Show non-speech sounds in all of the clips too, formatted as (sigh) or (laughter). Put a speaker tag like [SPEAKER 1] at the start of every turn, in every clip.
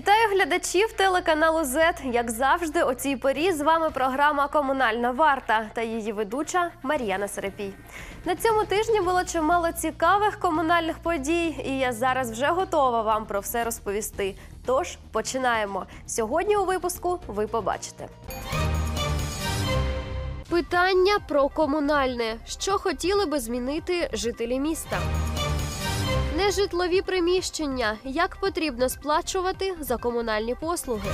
[SPEAKER 1] Вітаю глядачів телеканалу ЗЕТ. Як завжди, о цій порі з вами програма Комунальна варта та її ведуча Мар'яна Серепій. На цьому тижні було чимало цікавих комунальних подій, і я зараз вже готова вам про все розповісти. Тож починаємо. Сьогодні у випуску ви побачите. Питання про комунальне. Що хотіли би змінити жителі міста? Нежитлові приміщення. Як потрібно сплачувати за комунальні послуги?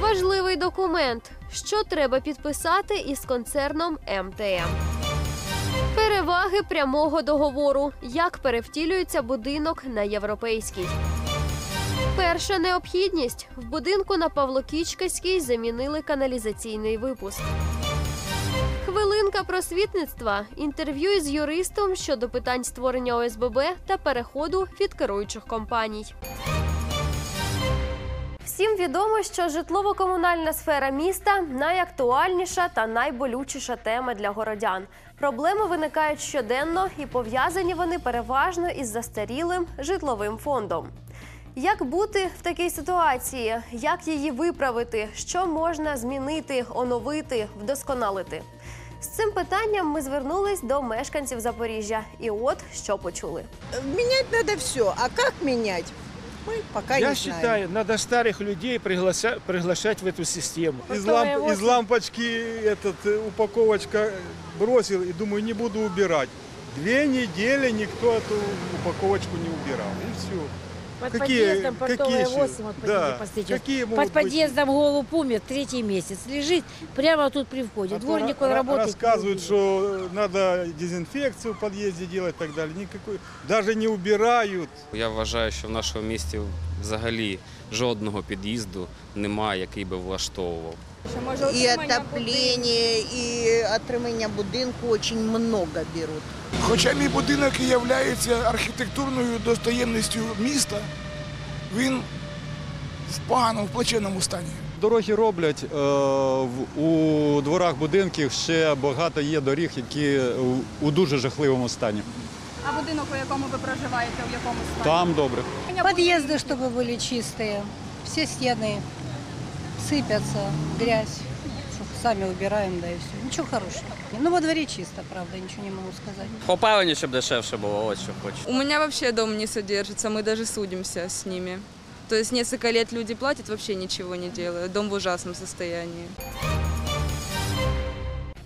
[SPEAKER 1] Важливий документ. Що треба підписати із концерном МТМ? Переваги прямого договору. Як перевтілюється будинок на європейський? Перша необхідність в будинку на Павло-Кічкаській замінили каналізаційний випуск. Хвилинка просвітництва. Інтерв'ю із юристом щодо питань створення ОСББ та переходу від керуючих компаній. Всім відомо, що житлово-комунальна сфера міста найактуальніша та найболючіша тема для городян. Проблеми виникають щоденно і пов'язані вони переважно із застарілим житловим фондом. Як бути в такій ситуації? Як її виправити? Що можна змінити, оновити, вдосконалити? З цим питанням ми звернулись до мешканців Запоріжжя. І от що почули.
[SPEAKER 2] Менять надо все. А как менять? Мы пока
[SPEAKER 3] Я
[SPEAKER 2] не
[SPEAKER 3] считаю,
[SPEAKER 2] знаем.
[SPEAKER 3] надо старых людей приглаша- приглашать в эту систему.
[SPEAKER 4] Из, ламп- из лампочки этот, э, упаковочка бросил и думаю, не буду убирать. Две недели никто эту упаковочку не убирал. И все.
[SPEAKER 5] Под
[SPEAKER 4] Какие-
[SPEAKER 5] подъездом портовая
[SPEAKER 4] какие
[SPEAKER 5] 8, вот
[SPEAKER 4] еще? Да,
[SPEAKER 5] посмотрите.
[SPEAKER 4] какие
[SPEAKER 5] Под
[SPEAKER 4] могут быть?
[SPEAKER 5] подъездом голубь умер, третий месяц. Лежит прямо тут при входе.
[SPEAKER 4] А то
[SPEAKER 5] Дворник он
[SPEAKER 4] ра-
[SPEAKER 5] работает.
[SPEAKER 4] Рассказывают, что надо дезинфекцию в подъезде делать и так далее. Никакой, даже не убирают.
[SPEAKER 6] Я вважаю, що в нашому місті взагалі жодного під'їзду немає, який би влаштовував.
[SPEAKER 2] И отопление, и отримання будинку очень много берут.
[SPEAKER 7] Хоча мій будинок і є архітектурною достоємністю міста, він в поганому, в плачевному стані.
[SPEAKER 8] Дороги роблять е, в- у дворах будинків ще багато є доріг, які у- у дуже жахливому стані.
[SPEAKER 9] А будинок, у якому ви проживаєте, у якому стані?
[SPEAKER 8] Там добре.
[SPEAKER 10] Подъезды, чтобы были чистые. Все стены сыпятся, грязь. Что, Сами убираем, да и все. Ничего хорошего. Ну, во дворе чисто, правда, ничего не могу сказать.
[SPEAKER 6] Попалення, щоб дешевше було, ось що хочу.
[SPEAKER 9] У меня вообще дом не содержится, мы даже судимся с ними. То есть несколько лет люди платят, вообще ничего не делают. Дом в ужасном состоянии.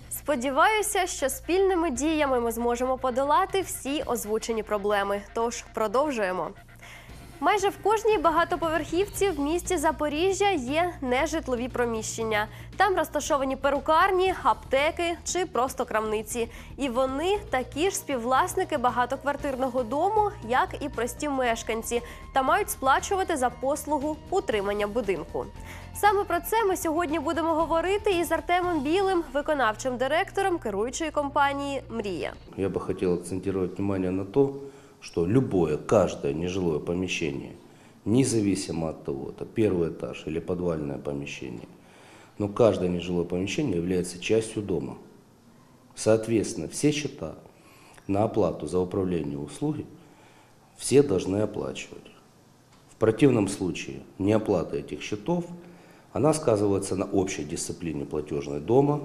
[SPEAKER 1] Сподіваюся, що спільними діями ми зможемо подолати всі озвучені проблеми. Тож продовжуємо. Майже в кожній багатоповерхівці в місті Запоріжжя є нежитлові приміщення. Там розташовані перукарні, аптеки чи просто крамниці. І вони такі ж співвласники багатоквартирного дому, як і прості мешканці, та мають сплачувати за послугу утримання будинку. Саме про це ми сьогодні будемо говорити із Артемом Білим, виконавчим директором керуючої компанії Мрія.
[SPEAKER 11] Я бы хотел акцентировать внимание на то, что любое, каждое нежилое помещение, независимо от того, это первый этаж или подвальное помещение, но каждое нежилое помещение является частью дома. Соответственно, все счета на оплату за управление услуги все должны оплачивать. В противном случае неоплата этих счетов, она сказывается на общей дисциплине платежной дома,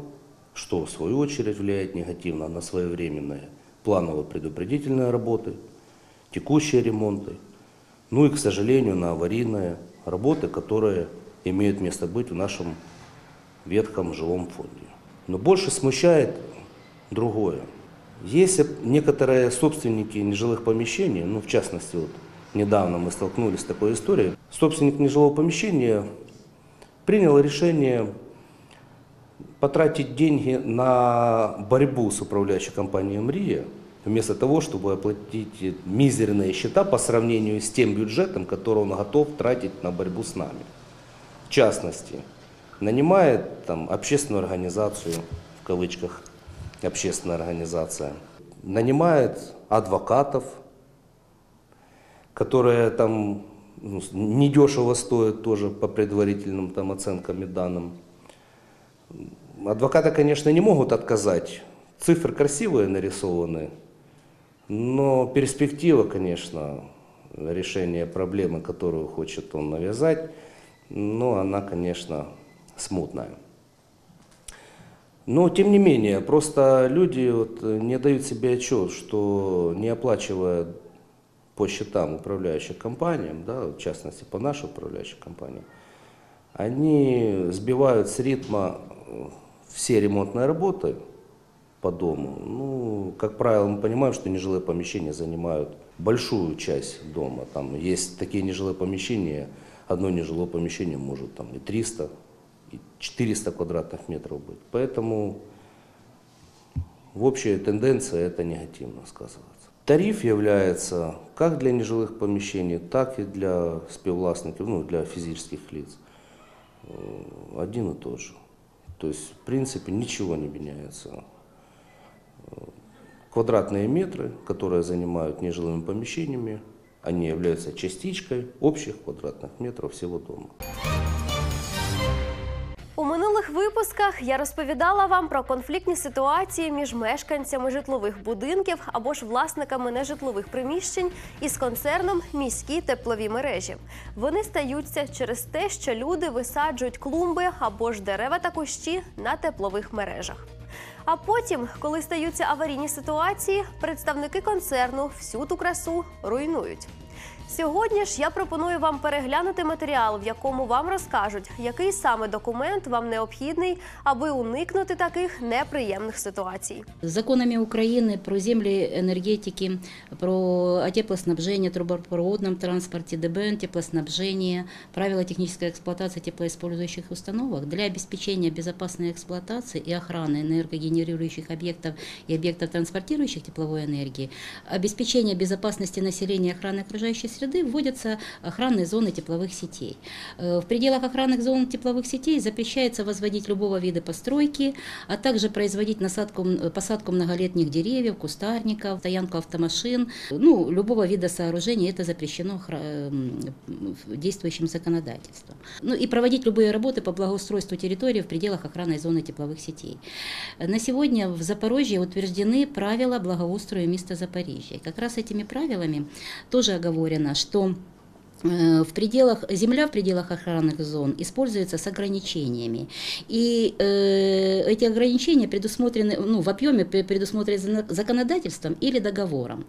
[SPEAKER 11] что в свою очередь влияет негативно на своевременные планово-предупредительные работы, текущие ремонты, ну и, к сожалению, на аварийные работы, которые имеют место быть в нашем ветхом жилом фонде. Но больше смущает другое. Есть некоторые собственники нежилых помещений, ну в частности, вот недавно мы столкнулись с такой историей. Собственник нежилого помещения принял решение потратить деньги на борьбу с управляющей компанией «Мрия», вместо того, чтобы оплатить мизерные счета по сравнению с тем бюджетом, который он готов тратить на борьбу с нами. В частности, нанимает там, общественную организацию, в кавычках общественная организация, нанимает адвокатов, которые там ну, недешево стоят тоже по предварительным там, оценкам и данным. Адвокаты, конечно, не могут отказать. Цифры красивые нарисованы, но перспектива, конечно, решения проблемы, которую хочет он навязать, но она, конечно, смутная. Но, тем не менее, просто люди вот э, не дают себе отчет, что не оплачивая по счетам управляющих компаниям, да, в частности по нашей управляющей компании, они сбивают с ритма э, все ремонтные работы по дому. Ну, как правило, мы понимаем, что нежилые помещения занимают большую часть дома. Там есть такие нежилые помещения, одно нежилое помещение может там и 300, и 400 квадратных метров быть. Поэтому в общей тенденции это негативно сказывается. Тариф является как для нежилых помещений, так и для співвласників, ну, для физических лиц. Один и тот же. То есть, в принципе, ничего не меняется. Э, Квадратные метры, которые занимают нежилыми помещениями, они являются частичкой общих квадратных метров всего дома.
[SPEAKER 1] У минулих випусках я розповідала вам про конфліктні ситуації між мешканцями житлових будинків або ж власниками нежитлових приміщень із концерном міські теплові мережі. Вони стаються через те, що люди висаджують клумби або ж дерева та кущі на теплових мережах. А потім, коли стаються аварійні ситуації, представники концерну всю ту красу руйнують. Сьогодні ж я пропоную вам переглянути матеріал, в якому вам розкажуть, який саме документ вам необхідний, аби уникнути таких неприємних ситуацій.
[SPEAKER 12] Законами Украины про земли энергетики, про теплоснабжение, трубопроводном транспорте, ДБН, теплоснабжение, правила технической эксплуатации теплоиспользующих установок для обеспечения безопасной эксплуатации и охраны энергогенерирующих объектов и объектов, транспортирующих тепловой энергии, обеспечения безопасности населения и охраны окружающей среды вводятся охранные зоны тепловых сетей. Э, В пределах охранных зон тепловых сетей запрещается возводить любого вида постройки, а также производить насадку, посадку многолетних деревьев, кустарников, стоянку автомашин, ну, любого вида сооружений, это запрещено действующим законодательством. Ну и проводить любые работы по благоустройству территории в пределах охранной зоны тепловых сетей. На сегодня в Запорожье утверждены правила благоустрою места Запорожья. Как раз этими правилами тоже оговорено, что э, в пределах, земля в пределах охранных зон используется с ограничениями. И э, эти ограничения предусмотрены, ну, в объеме пре- предусмотрены законодательством или договором.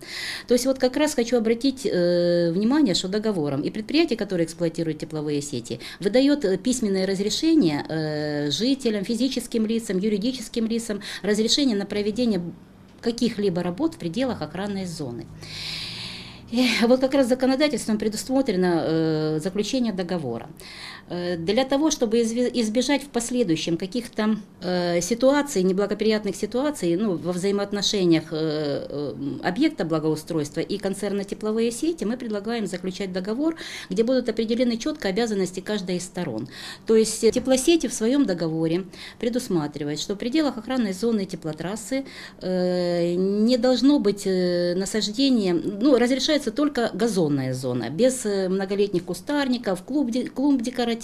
[SPEAKER 12] То есть вот как раз хочу обратить э, внимание, что договором и предприятие, которое эксплуатирует тепловые сети, выдает э, письменное разрешение э, жителям, физическим лицам, юридическим лицам, разрешение на проведение каких-либо работ в пределах охранной зоны. Э, Вот как раз законодательством предусмотрено э, заключение договора. Э, Для того, чтобы избежать в последующем каких-то э, ситуаций, неблагоприятных ситуаций ну, во взаимоотношениях э, объекта благоустройства и концерна тепловые сети, мы предлагаем заключать договор, где будут определены четко обязанности каждой из сторон. То есть теплосети в своем договоре предусматривает, что в пределах охранной зоны теплотрассы не должно быть насаждения, ну, разрешается только газонная зона, без многолетних кустарников, клуб, де- клумб декоративных,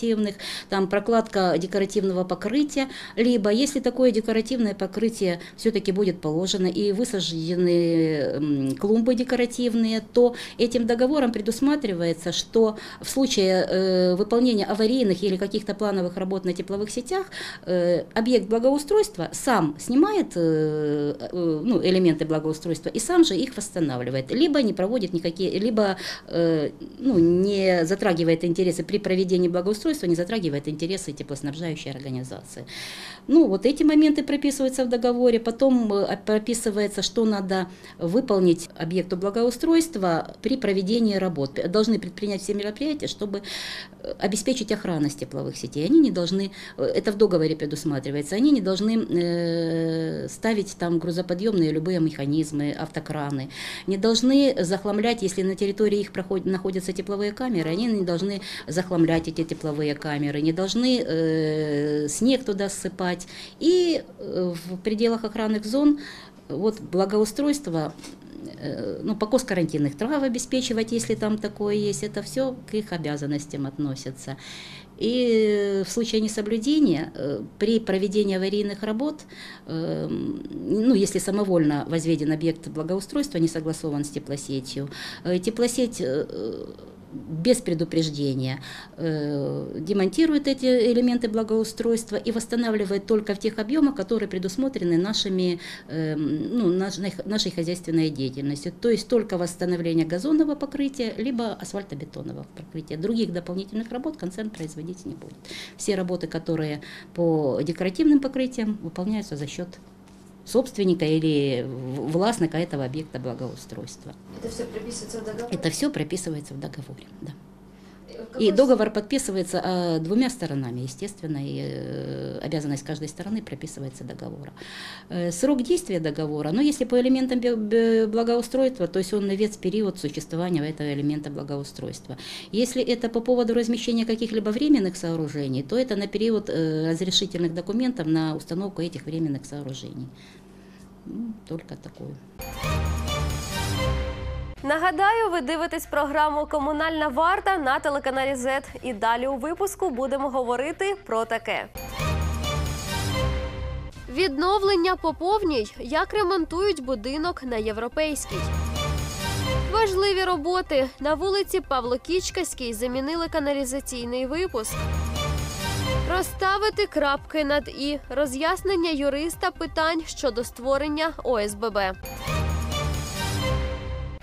[SPEAKER 12] там прокладка декоративного покрытия, либо если такое декоративное покрытие все-таки будет положено и высажены клумбы декоративные, то этим договором предусматривается, что в случае э, выполнения аварийных или каких-то плановых работ на тепловых сетях э, объект благоустройства сам снимает э, ну, элементы благоустройства и сам же их восстанавливает, либо не проводит никакие, либо ну, не затрагивает интересы при проведении благоустройства, не затрагивает интересы теплоснабжающей организации. Ну, вот эти моменты прописываются в договоре, потом э, прописывается, что надо выполнить объекту благоустройства при проведении работ. Должны предпринять все мероприятия, чтобы э, обеспечить охранность тепловых сетей. Они не должны, э, это в договоре предусматривается, они не должны ставить там грузоподъемные любые механизмы, автокраны, не должны захламлять, если на территории их проходят, находятся тепловые камеры, они не должны захламлять эти тепловые камеры, не должны э, снег туда ссыпать. И э, в пределах охранных зон вот благоустройство э, ну, покос карантинных трав обеспечивать, если там такое есть, это все к их обязанностям относится. И в случае несоблюдения э, при проведении аварийных работ, э, ну, если самовольно возведен объект благоустройства, не согласован с теплосетью, э, теплосеть э, без предупреждения э, демонтирует эти элементы благоустройства и восстанавливает только в тех объемах, которые предусмотрены нашими, э, ну, нашей, нашей хозяйственной деятельностью. То есть только восстановление газонного покрытия, либо асфальтобетонного покрытия. Других дополнительных работ концерн производить не будет. Все работы, которые по декоративным покрытиям, выполняются за счет собственника или в- властника этого объекта благоустройства.
[SPEAKER 1] Это все прописується в договорі?
[SPEAKER 12] Это все прописывается в договоре. Да. И договор подписывается э, двумя сторонами, естественно, и э, обязанность каждой стороны прописывается договора. Э, срок действия договора, ну, если по элементам благоустройства, то есть он на весь период существования этого элемента благоустройства. Если это по поводу размещения каких-либо временных сооружений, то это на период разрешительных документов на установку этих временных сооружений. Ну, только такое.
[SPEAKER 1] Нагадаю, ви дивитесь програму Комунальна варта на телеканалі ЗЕТ. І далі у випуску будемо говорити про таке. Відновлення по. Як ремонтують будинок на європейській. Важливі роботи на вулиці Павло Кічкаській замінили каналізаційний випуск. Розставити крапки над і роз'яснення юриста питань щодо створення ОСББ.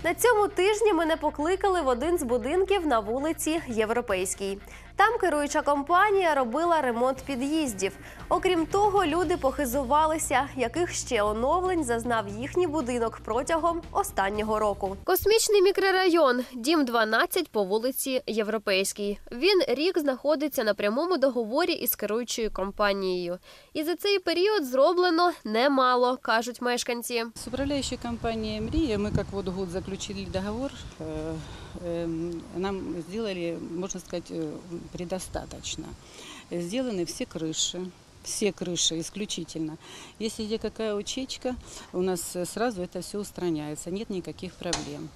[SPEAKER 1] На цьому тижні мене покликали в один з будинків на вулиці Європейській. Там керуюча компанія робила ремонт під'їздів. Окрім того, люди похизувалися, яких ще оновлень зазнав їхній будинок протягом останнього року. Космічний мікрорайон, дім 12 по вулиці Європейській. Він рік знаходиться на прямому договорі із керуючою компанією. І за цей період зроблено немало, кажуть мешканці.
[SPEAKER 13] С управляющей компанией «Мрия» мы как вот год заключили договор, э, эм, нам сделали, можно сказать, э, предостаточно. Сделаны все крыши, все крыши исключительно. Если где какая утечка, у нас э, сразу это все устраняется, нет никаких проблем.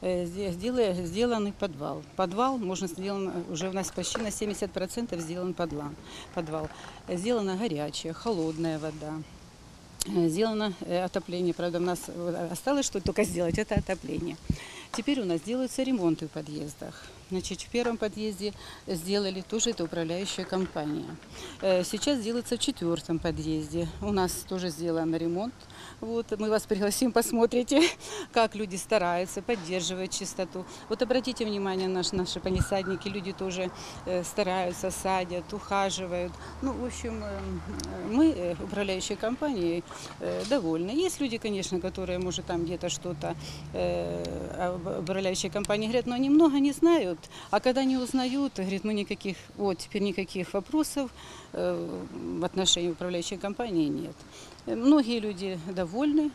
[SPEAKER 13] Э, сде- сделай- Сделанный подвал. Подвал можно сделан, уже у нас почти на 70% сделан подвал. подвал. Сделана горячая, холодная вода. Сделано отопление, правда, у нас осталось что только сделать, это отопление. Теперь у нас делаются ремонты в подъездах. Значит, в первом подъезде сделали тоже это управляющая компания. Э, Сейчас делается в четвертом подъезде. У нас тоже сделан ремонт. Вот, мы вас пригласим, посмотрите, (laughs) как люди стараются, поддерживают чистоту. Вот обратите внимание, наш, наши панисадники, люди тоже э, стараются, садят, ухаживают. Ну, в общем, э, мы, управляющей компанией, довольны. Есть люди, конечно, которые, может, там где-то что-то об управляющей компании говорят, но они много не знают. А когда не узнают, говорит, мы никаких, вот теперь никаких вопросов э, в отношении управляющей компании нет. Э, Многие люди довольны,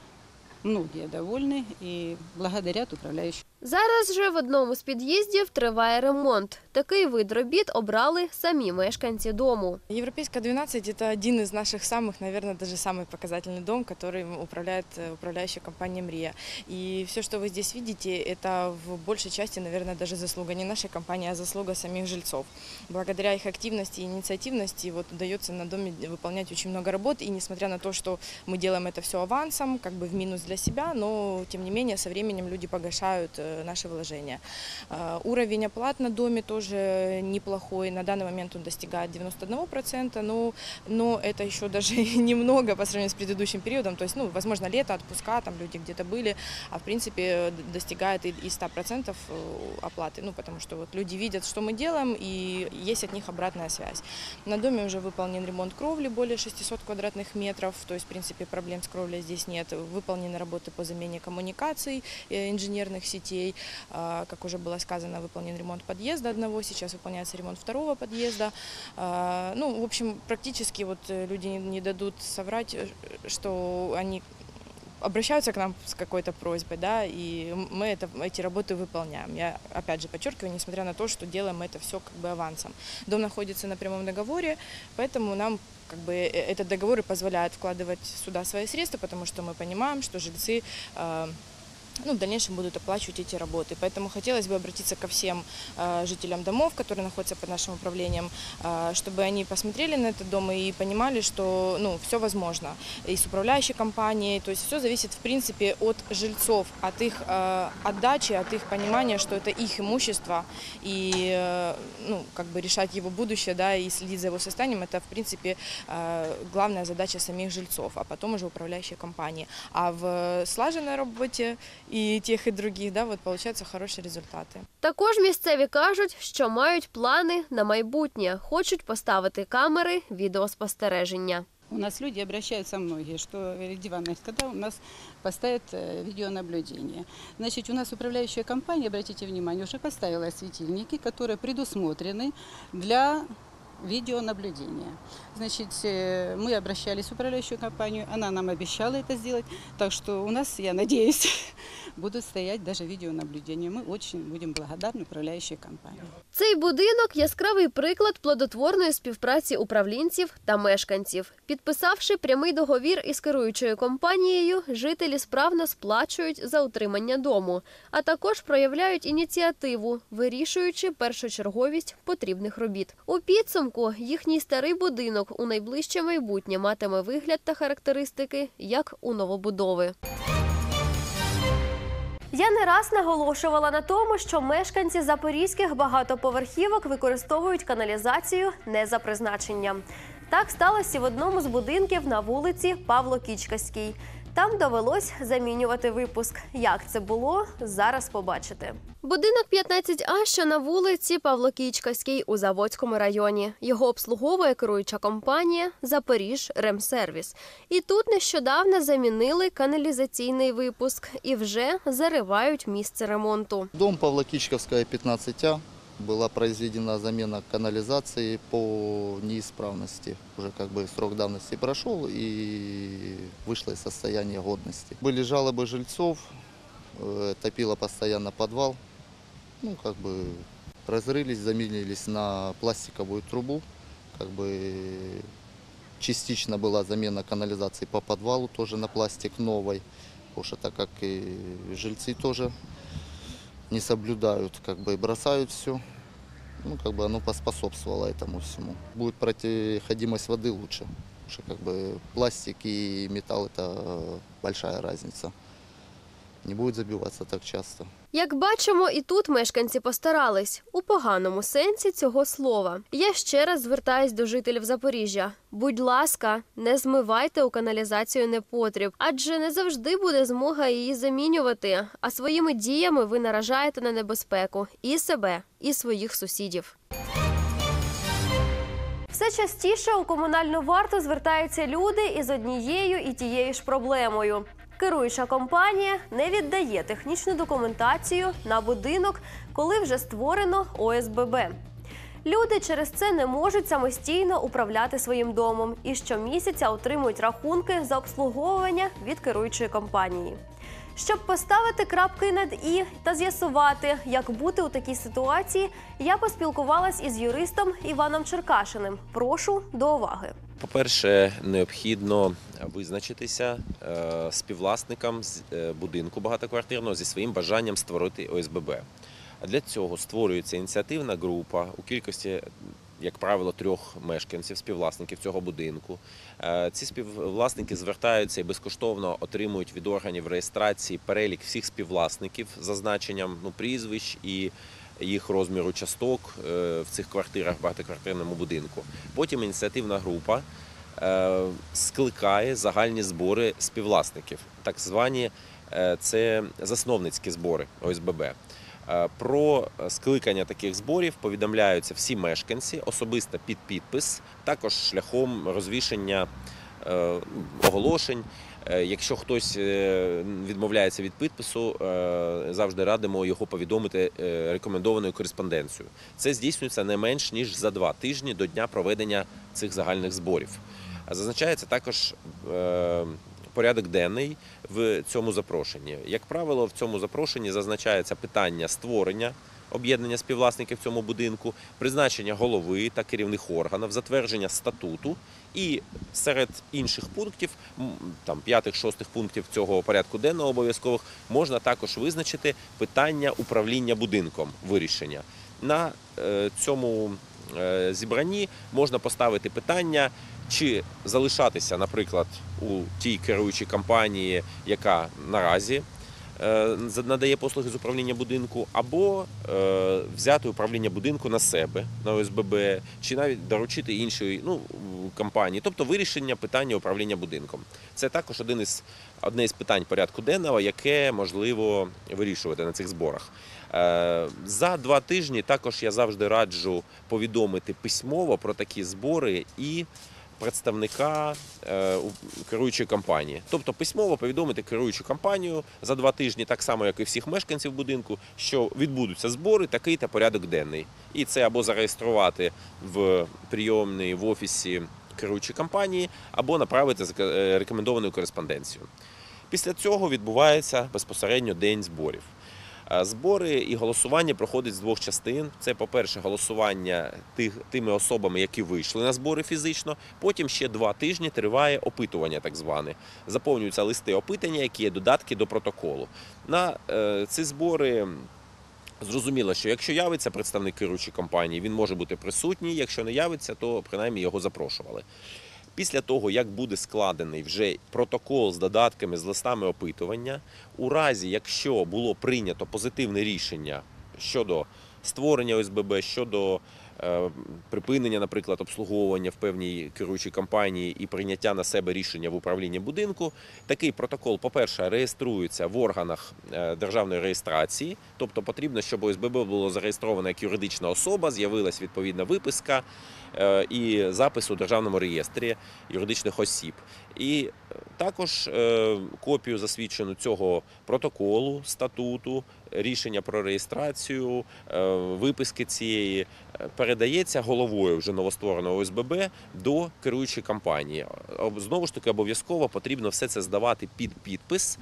[SPEAKER 13] многие довольны и благодарят управляющей.
[SPEAKER 1] Зараз же в одному з під'їздів триває ремонт. Такий вид робіт обрали самі мешканці дому.
[SPEAKER 14] Европейская 12 – это один из наших самых, наверное, даже самый показательный дом, который управляет э, управляющая компания «Мрия». И все, что вы здесь видите, это в большей части, наверное, даже заслуга не нашей компании, а заслуга самих жильцов. Благодаря их активности и инициативности вот, удается на доме выполнять очень много работ. И несмотря на то, что мы делаем это все авансом, как бы в минус для себя, но тем не менее со временем люди погашают э, наши вложения. Э, Уровень оплат на доме тоже неплохой. На данный момент он достигает 91%, но, но это еще даже (laughs) немного по сравнению с предыдущим периодом. То есть, ну, возможно, лето, отпуска, там люди где-то были, а в принципе достигает и и 100% оплаты. Ну, потому что вот люди видят, что мы делаем, и есть от них обратная связь. На доме уже выполнен ремонт кровли более 600 квадратных метров, то есть, в принципе, проблем с кровлей здесь нет. Выполнены работы по замене коммуникаций, э, инженерных сетей. А, Как уже было сказано, выполнен ремонт подъезда одного, сейчас выполняется ремонт второго подъезда. А, Ну, в общем, практически вот э, люди не- не дадут соврать, э, что они обращаются к нам с какой-то просьбой, да, и мы это, эти работы выполняем. Я опять же подчеркиваю, несмотря на то, что делаем это все как бы авансом. Дом находится на прямом договоре, поэтому нам как бы э, этот договор и позволяет вкладывать сюда свои средства, потому что мы понимаем, что жильцы э, ну, в дальнейшем будут оплачивать эти работы. Поэтому хотелось бы обратиться ко всем э, жителям домов, которые находятся под нашим управлением, э, чтобы они посмотрели на этот дом и понимали, что ну, все возможно. И с управляющей компанией, то есть все зависит в принципе от жильцов, от их э, отдачи, от их понимания, что это их имущество, и э, ну, как бы решать его будущее, да, и следить за его состоянием, это в принципе э, главная задача самих жильцов, а потом уже управляющей компании. А в слаженной работе и тех, и других, да, вот получаются хорошие результаты.
[SPEAKER 1] Також місцеві кажуть, що мають плани на майбутнє, хочуть поставити камери відеоспостереження.
[SPEAKER 13] У нас люди обращаются многие, что говорит, Ивановна, когда у нас поставят э, видеонаблюдение. Значит, у нас управляющая компания, обратите внимание, уже поставила светильники, которые предусмотрены для видеонаблюдения. Значит, э, мы обращались в управляющую компанию, она нам обещала это сделать, так что у нас, я надеюсь, (laughs) будут стоять даже видеонаблюдения. Мы очень будем благодарны управляющей компании.
[SPEAKER 1] Цей будинок яскравий приклад плодотворної співпраці управлінців та мешканців. Підписавши прямий договір із керуючою компанією, жителі справно сплачують за утримання дому, а також проявляють ініціативу, вирішуючи першочерговість потрібних робіт. У підсумку їхній старий будинок у найближче майбутнє матиме вигляд та характеристики як у новобудови. Я не раз наголошувала на тому, що мешканці запорізьких багатоповерхівок використовують каналізацію не за призначенням. Так сталося в одному з будинків на вулиці Павло Кічкаській. Там довелось замінювати випуск. Як це було, зараз побачите. Будинок 15А, що на вулиці Павло Кічкаській у Заводському районі. Його обслуговує керуюча компанія Запоріж Ремсервіс. І тут нещодавно замінили каналізаційний випуск і вже заривають місце ремонту.
[SPEAKER 15] Дом Павлокичковская, 15А. Была произведена замена канализации по неисправности. Уже как бы срок давности прошел и вышло из состояния годности. Были жалобы жильцов, э, топило постоянно подвал. Ну, как бы разрылись, замилились на пластиковую трубу. Как бы частично была замена канализации по подвалу, тоже на пластик новой. Потому что так как и жильцы тоже не соблюдают, как бы и бросают все. Ну, как бы оно поспособствовало этому всему. Будет проходимость воды лучше. Потому что как бы пластик и металл это большая разница. Не будет забиваться так часто.
[SPEAKER 1] Як бачимо, і тут мешканці постарались у поганому сенсі цього слова. Я ще раз звертаюсь до жителів Запоріжжя. Будь ласка, не змивайте у каналізацію непотріб, адже не завжди буде змога її замінювати. А своїми діями ви наражаєте на небезпеку і себе, і своїх сусідів. Все частіше у комунальну варту звертаються люди із однією і тією ж проблемою. Керуюча компанія не віддає технічну документацію на будинок, коли вже створено ОСББ. Люди через це не можуть самостійно управляти своїм домом і щомісяця отримують рахунки за обслуговування від керуючої компанії. Щоб поставити крапки над і та з'ясувати, як бути у такій ситуації, я поспілкувалась із юристом Іваном Черкашиним. Прошу до уваги.
[SPEAKER 16] По-перше, необхідно визначитися е, співвласникам е, будинку багатоквартирного зі своїм бажанням створити ОСББ. Для цього створюється ініціативна група у кількості, як правило, трьох мешканців, співвласників цього будинку. Е, Ці співвласники звертаються і безкоштовно отримують від органів реєстрації перелік всіх співвласників зазначенням ну, прізвищ і їх розміру часток е, в цих квартирах в багатоквартирному будинку. Потім ініціативна група е, скликає загальні збори співвласників, так звані це засновницькі збори ОСББ. Е, Про скликання таких зборів повідомляються всі мешканці особисто під підпис, також шляхом розвішення е, оголошень. Е, Якщо хтось відмовляється від підпису, завжди радимо його повідомити рекомендованою кореспонденцією. Це здійснюється не менш ніж за два тижні до дня проведення цих загальних зборів. Зазначається також порядок денний в цьому запрошенні. Як правило, в цьому запрошенні зазначається питання створення об'єднання співвласників в цьому будинку, призначення голови та керівних органів, затвердження статуту і серед інших пунктів там п'ятих-шостих пунктів цього порядку денного обов'язкових можна також визначити питання управління будинком вирішення. На е, цьому е, зібранні можна поставити питання, чи залишатися, наприклад, у тій керуючій компанії, яка наразі е, надає послуги з управління будинку, або е, взяти управління будинку на себе на ОСББ, чи навіть доручити іншої ну, компанії, тобто вирішення питання управління будинком. Це також один із одне із питань порядку денного, яке можливо вирішувати на цих зборах. Е, За два тижні також я завжди раджу повідомити письмово про такі збори і представника е, керуючої компанії. Тобто письмово повідомити керуючу компанію за два тижні, так само як і всіх мешканців будинку, що відбудуться збори, такий та порядок денний. І це або зареєструвати в прийомній в офісі керуючої компанії, або направити е, рекомендованою кореспонденцію. Після цього відбувається безпосередньо день зборів. Е, Збори і голосування проходять з двох частин. Це, по-перше, голосування тими особами, які вийшли на збори фізично. Потім ще два тижні триває опитування, так зване. Заповнюються листи опитання, які є додатки до протоколу. На е, ці збори. Зрозуміло, що якщо явиться представник керуючої компанії, він може бути присутній. Якщо не явиться, то принаймні його запрошували. Після того, як буде складений вже протокол з додатками, з листами опитування, у разі, якщо було прийнято позитивне рішення щодо створення ОСББ, щодо припинення, наприклад, обслуговування в певній керуючій компанії і прийняття на себе рішення в управлінні будинку, такий протокол, по-перше, реєструється в органах е, державної реєстрації, тобто потрібно, щоб ОСББ було зареєстровано як юридична особа, з'явилась відповідна виписка е, і запис у державному реєстрі юридичних осіб. І також е, копію засвідчену цього протоколу, статуту, рішення про реєстрацію, е, виписки цієї е, передається головою вже новоствореного ОСББ до керуючої компанії. Знову ж таки, обов'язково потрібно все це здавати під підпис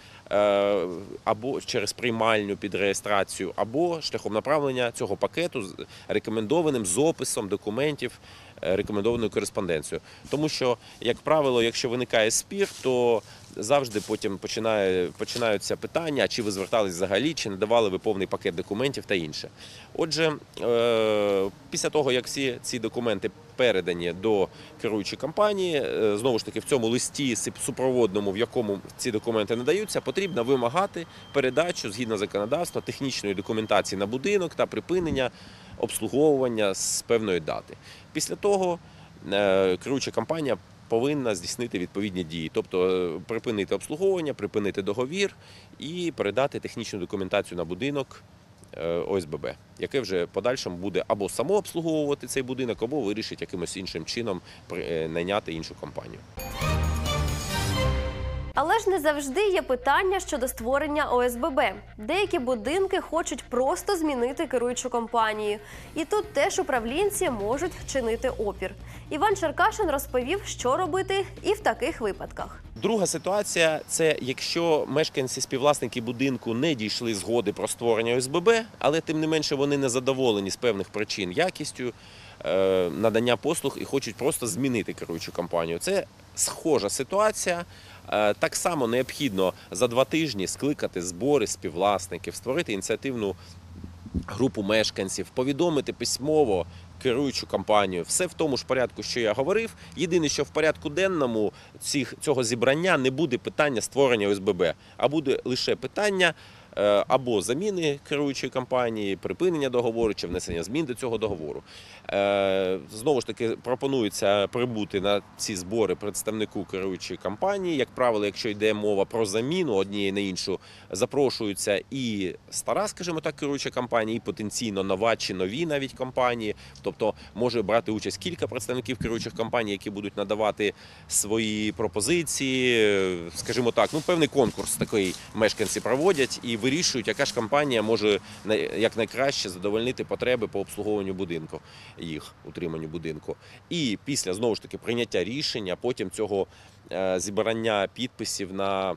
[SPEAKER 16] або через приймальню під реєстрацію, або шляхом направлення цього пакету рекомендованим з описом документів. Е, Рекомендованою кореспонденцією, тому що, як правило, якщо виникає спір, то завжди потім починає, починаються питання, чи ви звертались взагалі, чи не давали ви повний пакет документів та інше. Отже, е, після того, як всі ці документи передані до керуючої компанії, е, знову ж таки, в цьому листі супроводному, в якому ці документи надаються, потрібно вимагати передачу згідно законодавства технічної документації на будинок та припинення обслуговування з певної дати. Після того е, керуюча компанія повинна здійснити відповідні дії, тобто е, припинити обслуговування, припинити договір і передати технічну документацію на будинок е, ОСББ, яке вже подальшому буде або само обслуговувати цей будинок, або вирішить якимось іншим чином найняти іншу компанію.
[SPEAKER 1] Але ж не завжди є питання щодо створення ОСББ. Деякі будинки хочуть просто змінити керуючу компанію. І тут теж управлінці можуть чинити опір. Іван Черкашин розповів, що робити і в таких випадках.
[SPEAKER 16] Друга ситуація це якщо мешканці співвласники будинку не дійшли згоди про створення ОСББ, але тим не менше вони не задоволені з певних причин якістю е, надання послуг і хочуть просто змінити керуючу компанію. Це схожа ситуація. Е, Так само необхідно за два тижні скликати збори співвласників, створити ініціативну групу мешканців, повідомити письмово керуючу компанію. Все в тому ж порядку, що я говорив. Єдине, що в порядку денному цього зібрання не буде питання створення ОСББ, а буде лише питання. Е, Або заміни керуючої компанії, припинення договору чи внесення змін до цього договору. Е, Знову ж таки, пропонується прибути на ці збори представнику керуючої компанії. Як правило, якщо йде мова про заміну однієї на іншу, запрошуються і стара, скажімо так, керуюча компанія, і потенційно нова чи нові навіть компанії. Тобто може брати участь кілька представників керуючих компаній, які будуть надавати свої пропозиції. Скажімо так, ну певний конкурс такий мешканці проводять і вирішують, яка ж компанія може най- якнайкраще задовольнити потреби по обслуговуванню будинку їх утриманню будинку. І після знову ж таки прийняття рішення, потім цього е, зібрання підписів на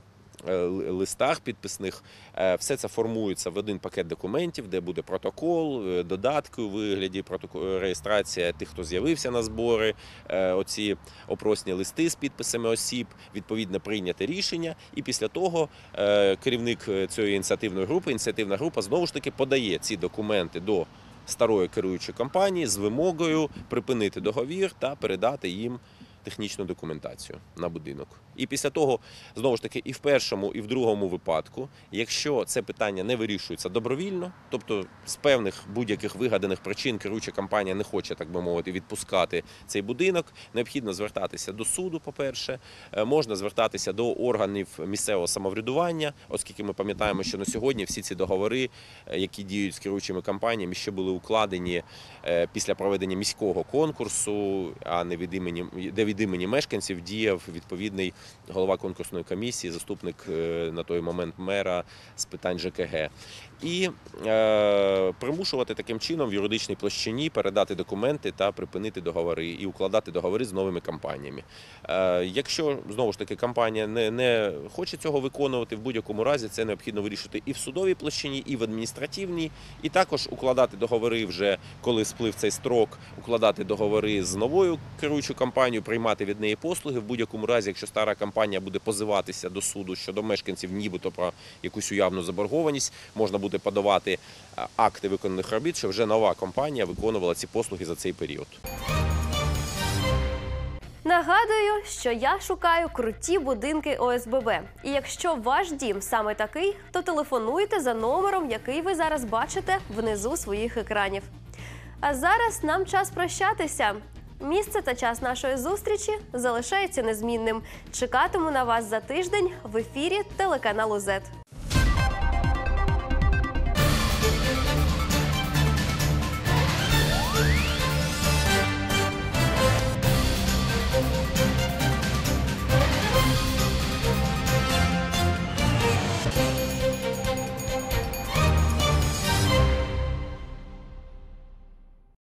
[SPEAKER 16] листах підписних. Е, Все це формується в один пакет документів, де буде протокол, е, додатки у вигляді реєстрація тих, хто з'явився на збори, е, оці опросні листи з підписами осіб, відповідне прийняте рішення. І після того е, керівник е, цієї ініціативної групи, ініціативна група знову ж таки подає ці документи до старої керуючої компанії з вимогою припинити договір та передати їм технічну документацію на будинок. І після того, знову ж таки, і в першому, і в другому випадку, якщо це питання не вирішується добровільно, тобто з певних будь-яких вигаданих причин керуюча компанія не хоче, так би мовити, відпускати цей будинок, необхідно звертатися до суду, по-перше, Е, можна звертатися до органів місцевого самоврядування, оскільки ми пам'ятаємо, що на сьогодні всі ці договори, е, які діють з керуючими компаніями, ще були укладені е, після проведення міського конкурсу, а не від імені, де від імені мешканців діяв відповідний голова конкурсної комісії, заступник е, на той момент мера з питань ЖКГ. І е, примушувати таким чином в юридичній площині передати документи та припинити договори і укладати договори з новими компаніями. Е, якщо знову ж таки компанія не, не хоче цього виконувати, в будь-якому разі це необхідно вирішити і в судовій площині, і в адміністративній, і також укладати договори вже коли сплив цей строк, укладати договори з новою керуючою компанією, приймати від неї послуги. В будь-якому разі, якщо стара компанія буде позиватися до суду щодо мешканців, нібито про якусь уявну заборгованість, можна буде подавати акти виконаних робіт, що вже нова компанія виконувала ці послуги за цей період.
[SPEAKER 1] Нагадую, що я шукаю круті будинки ОСББ. І якщо ваш дім саме такий, то телефонуйте за номером, який ви зараз бачите внизу своїх екранів. А зараз нам час прощатися. Місце та час нашої зустрічі залишається незмінним. Чекатиму на вас за тиждень в ефірі телеканалу ЗЕТ.